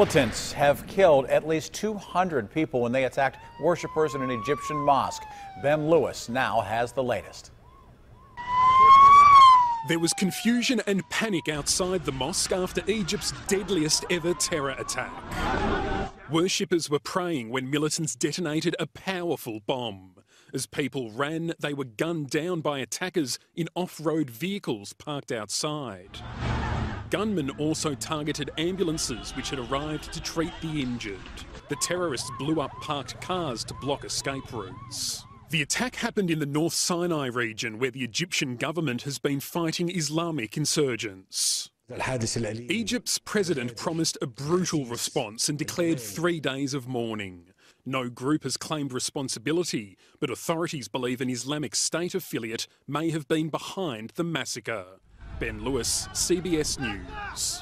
Militants have killed at least 200 people when they attacked worshippers in an Egyptian mosque. Ben Lewis now has the latest. There was confusion and panic outside the mosque after Egypt's deadliest ever terror attack. Worshippers were praying when militants detonated a powerful bomb. As people ran, they were gunned down by attackers in off road vehicles parked outside. Gunmen also targeted ambulances which had arrived to treat the injured. The terrorists blew up parked cars to block escape routes. The attack happened in the North Sinai region where the Egyptian government has been fighting Islamic insurgents. Egypt's president promised a brutal response and declared three days of mourning. No group has claimed responsibility, but authorities believe an Islamic State affiliate may have been behind the massacre. Ben Lewis, CBS News.